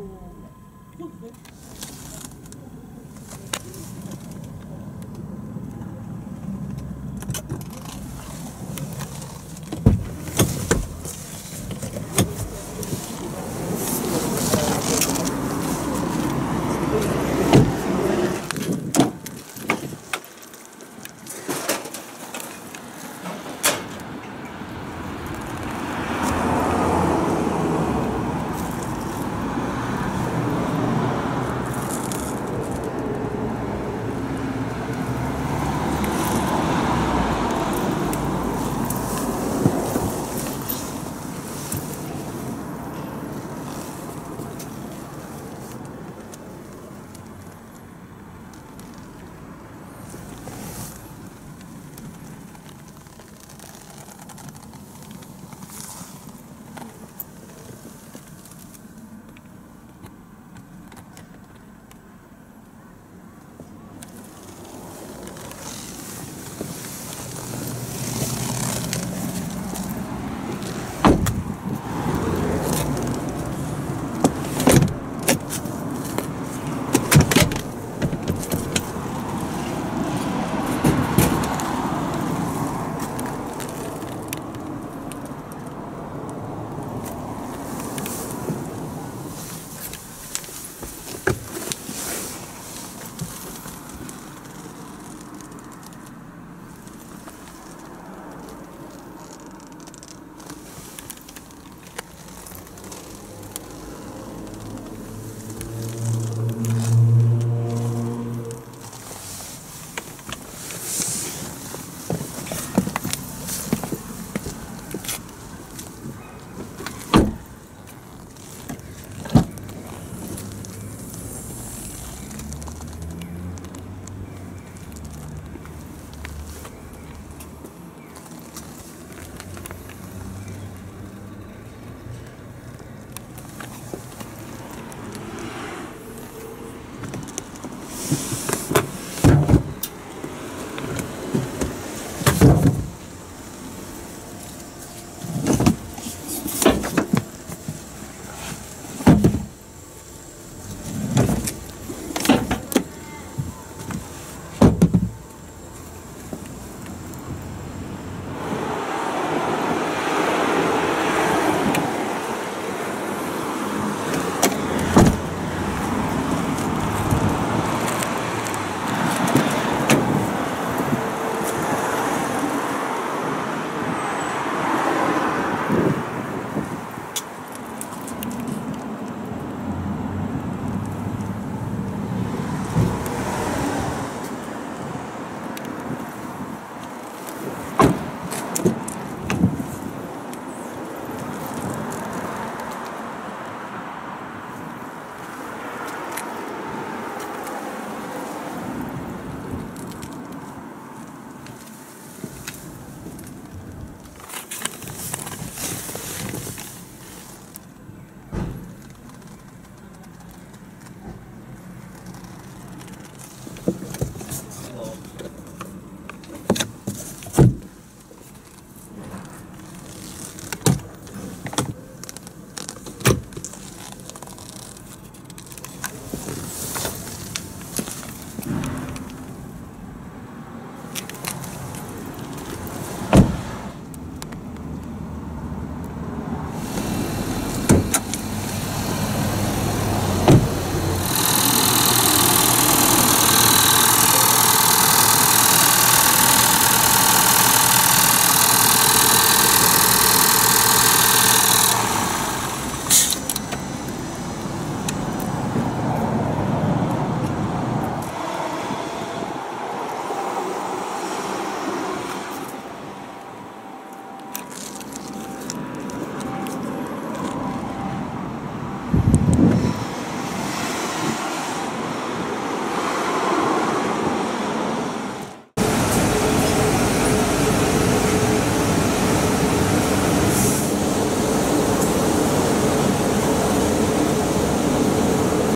cool.